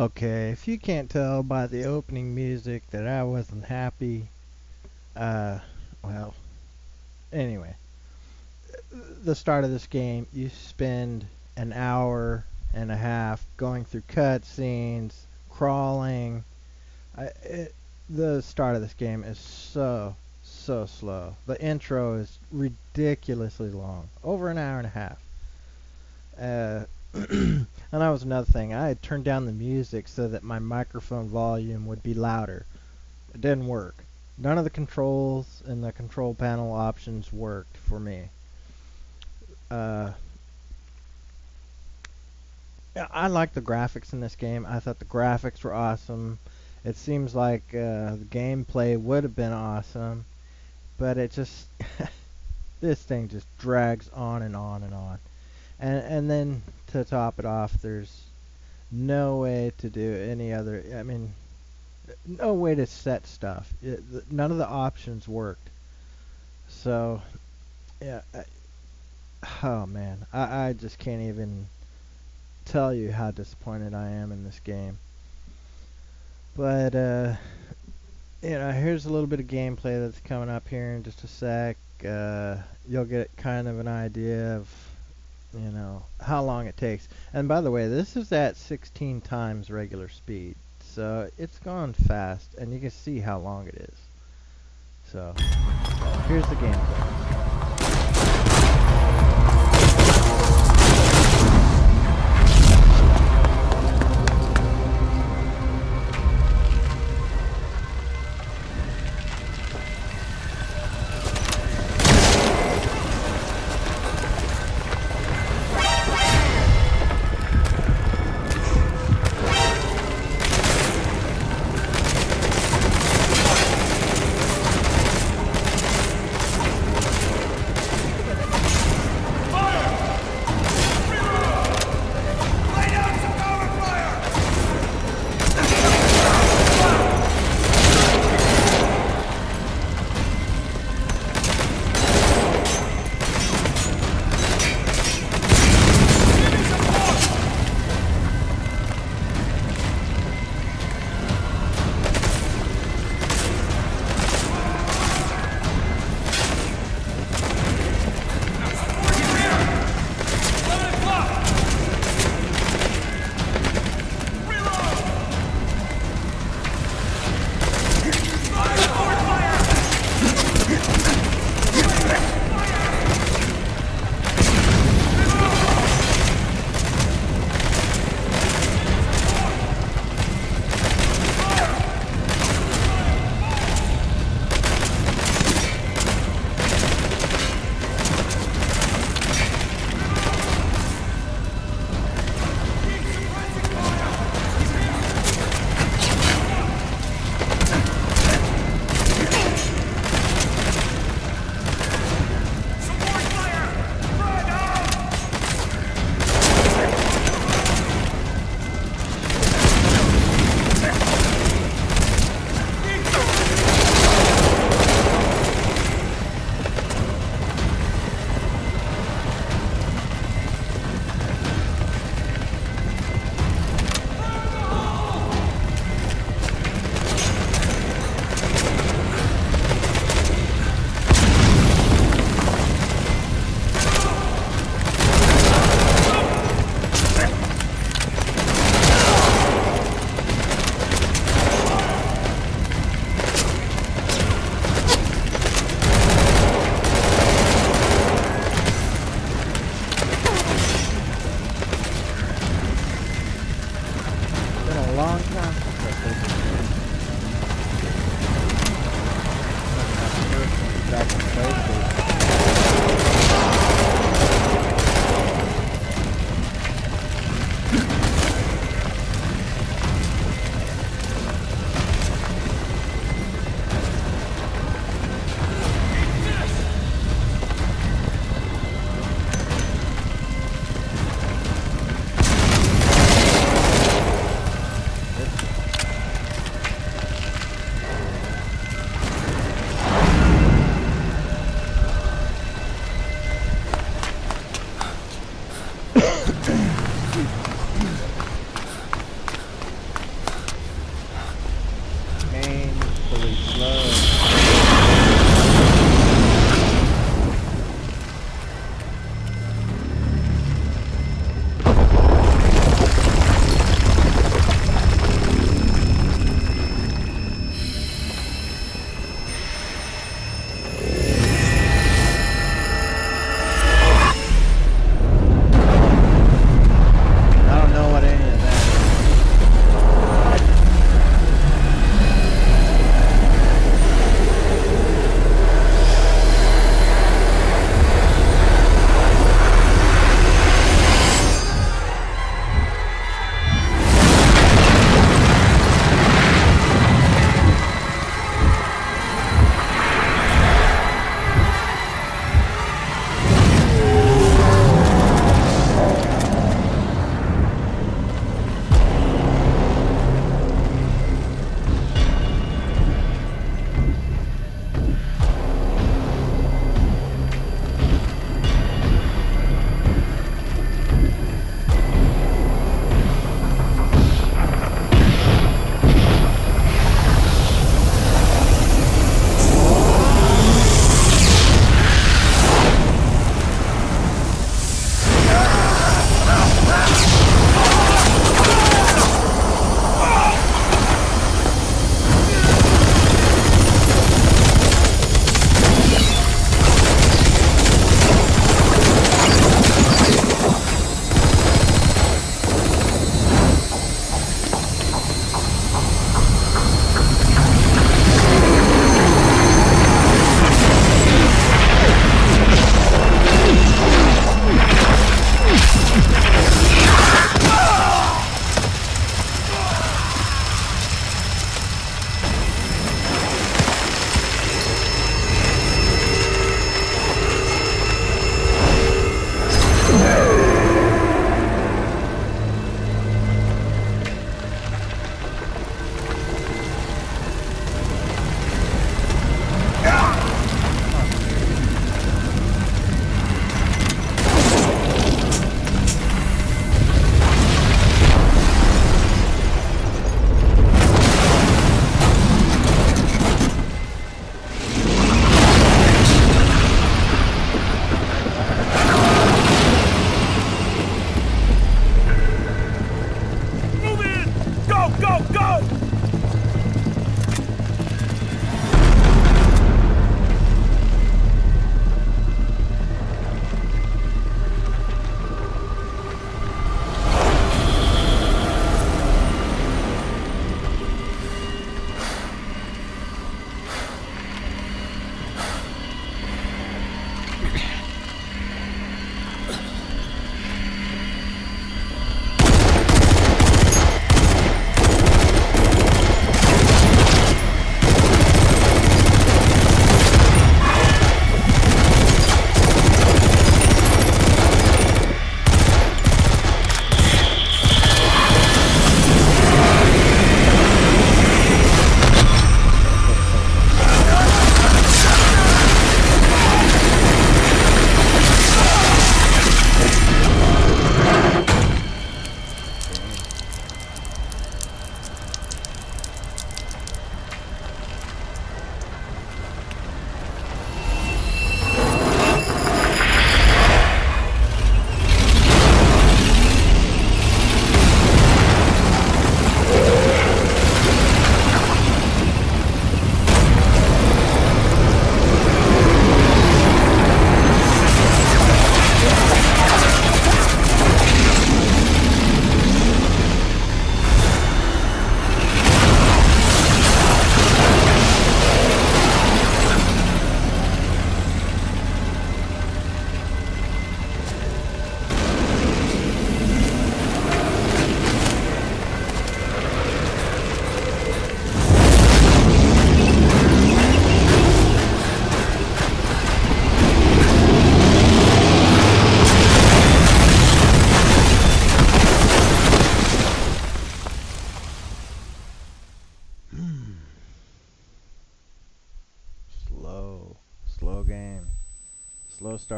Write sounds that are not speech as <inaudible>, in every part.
Okay, if you can't tell by the opening music that I wasn't happy, uh, well, anyway, the start of this game, you spend an hour and a half going through cutscenes, crawling. I, it, the start of this game is so so slow. The intro is ridiculously long, over an hour and a half. Uh, <clears throat> and that was another thing. I had turned down the music so that my microphone volume would be louder. It didn't work. None of the controls and the control panel options worked for me. Uh, I like the graphics in this game. I thought the graphics were awesome. It seems like uh, the gameplay would have been awesome, but it just <laughs> this thing just drags on and on and on. And and then to top it off, there's no way to do any other. I mean, no way to set stuff. It, none of the options worked. So, yeah. I, oh man, I I just can't even tell you how disappointed I am in this game. But uh, you know, here's a little bit of gameplay that's coming up here in just a sec. Uh, you'll get kind of an idea of you know how long it takes. And by the way, this is at 16 times regular speed, so it's gone fast, and you can see how long it is. So here's the gameplay.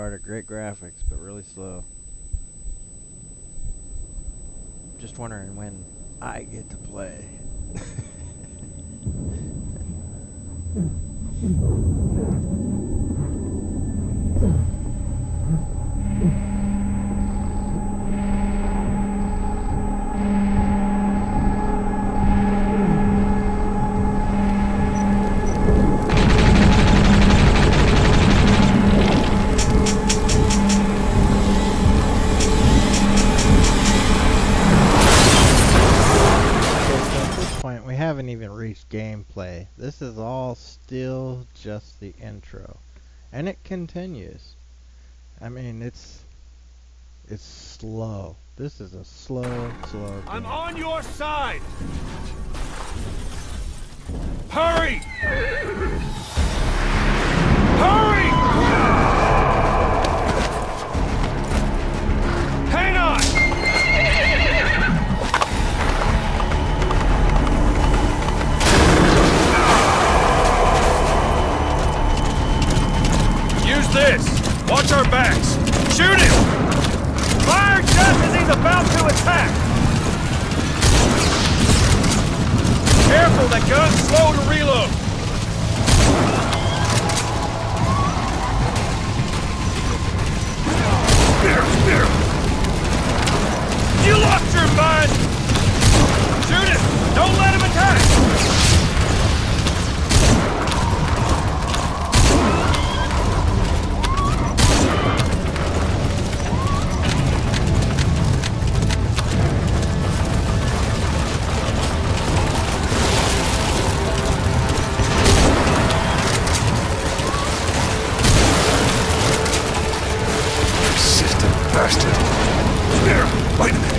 Starter, great graphics, but really slow. Just wondering when I get to play. <laughs> just the intro. And it continues. I mean, it's it's slow. This is a slow, slow game. I'm on your side. Hurry! Hurry! Watch our backs! Shoot him! Fire just as he's about to attack! Careful, that gun's slow to reload! bastard! There! Wait a minute!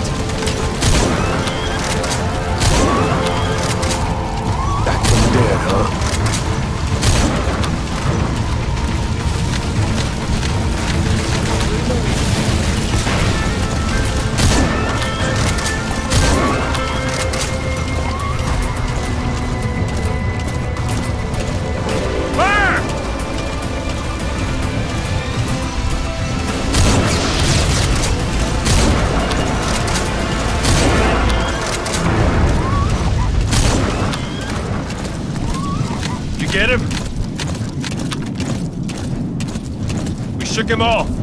Shook him off.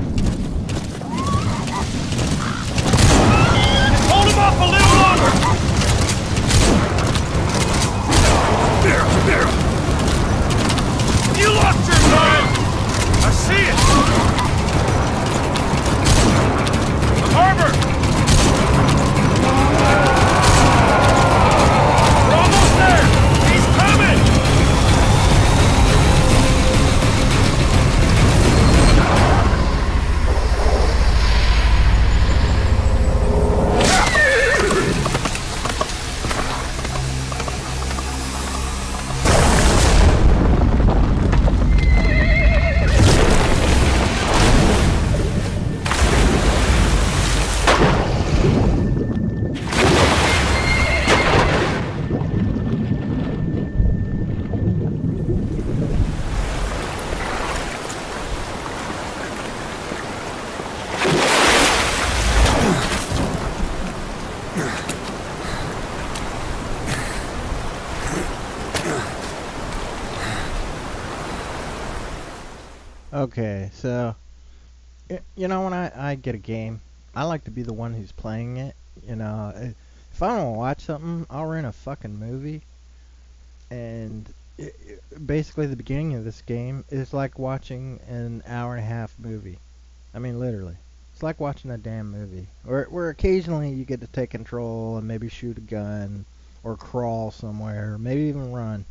Okay, so you know when I I get a game, I like to be the one who's playing it. You know, if I don't watch something, I'll rent a fucking movie. And it, it, basically, the beginning of this game is like watching an hour and a half movie. I mean, literally. It's like watching a damn movie. Where, where occasionally you get to take control and maybe shoot a gun or crawl somewhere, maybe even run.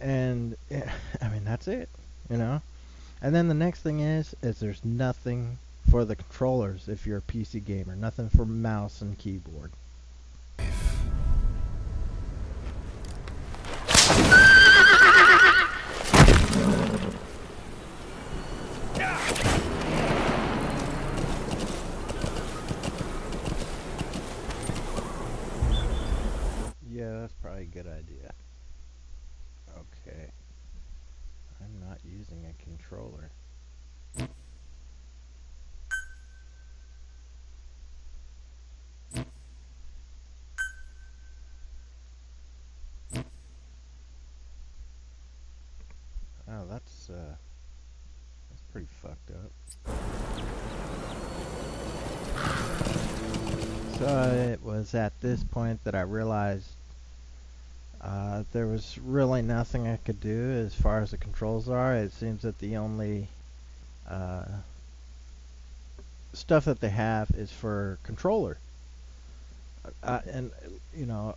And <laughs> I mean, that's it. You know. And then the next thing is, is there's nothing for the controllers if you're a PC gamer. Nothing for mouse and keyboard. Yeah, that's probably a good idea. Okay. I'm not using a controller. Oh, that's, uh, that's pretty fucked up. So it was at this point that I realized uh, there was really nothing I could do as far as the controls are. It seems that the only uh, stuff that they have is for controller. Uh, and you know,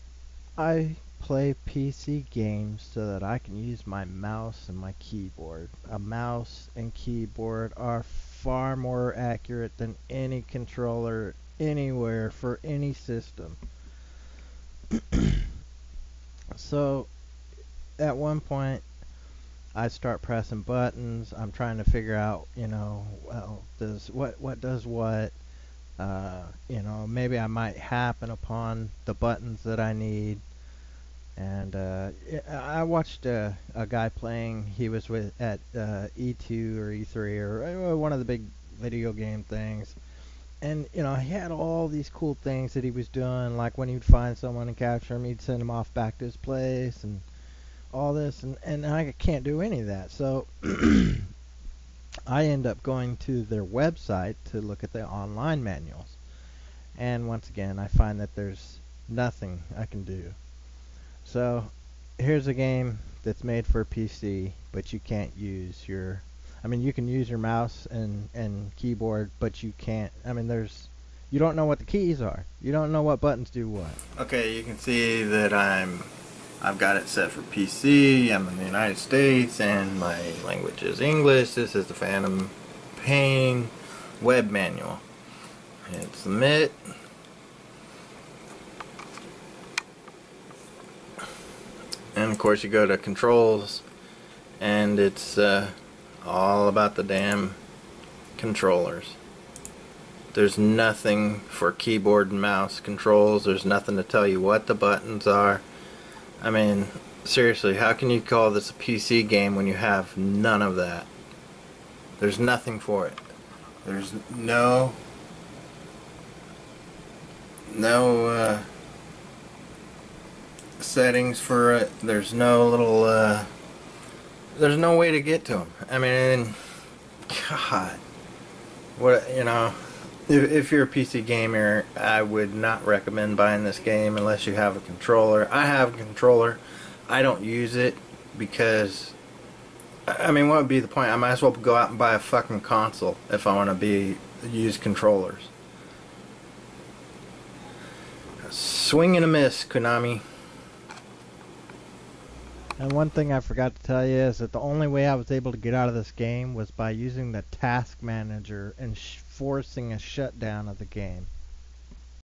I play PC games so that I can use my mouse and my keyboard. A mouse and keyboard are far more accurate than any controller anywhere for any system. <clears throat> so at one point I start pressing buttons. I'm trying to figure out, you know, well, does what what does what uh, you know, maybe I might happen upon the buttons that I need. And uh, I watched a, a guy playing. He was with at uh, E2 or E3 or uh, one of the big video game things, and you know he had all these cool things that he was doing like when he'd find someone and capture him he'd send him off back to his place and all this and and I can't do any of that. So <clears throat> I end up going to their website to look at the online manuals. And once again I find that there's nothing I can do. So here's a game that's made for PC but you can't use your I mean, you can use your mouse and and keyboard, but you can't. I mean, there's you don't know what the keys are. You don't know what buttons do what. Okay, you can see that I'm I've got it set for PC. I'm in the United States and my language is English. This is the Phantom Pain web manual. Hit submit. And of course you go to controls and it's uh, all about the damn controllers. There's nothing for keyboard and mouse controls. There's nothing to tell you what the buttons are. I mean, seriously, how can you call this a PC game when you have none of that? There's nothing for it. There's no no uh, settings for it. There's no little uh, there's no way to get to them. I mean, God, what you know, if, if you're a PC gamer, I would not recommend buying this game unless you have a controller. I have a controller. I don't use it because, I mean, what would be the point? I might as well go out and buy a fucking console if I want to be use controllers. Swing and a miss, Konami. And one thing I forgot to tell you is that the only way I was able to get out of this game was by using the task manager and forcing a shutdown of the game.